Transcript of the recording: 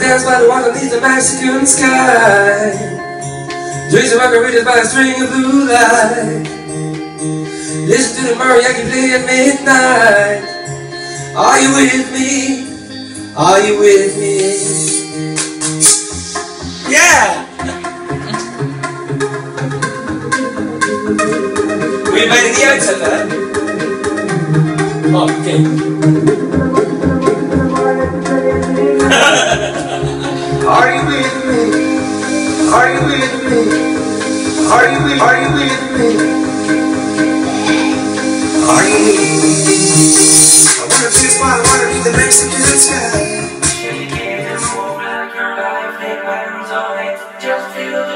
dance by the water beneath the Mexican sky. Drink some margaritas by a string of blue light. Listen to the mariachi play at midnight. Are you with me? Are you with me? Yeah! We made the answer. Oh, okay. Are you with me? Are you with me? Are you with, are you with me? Are you with me? I wanna be a wild underneath the Mexican sky. Just feel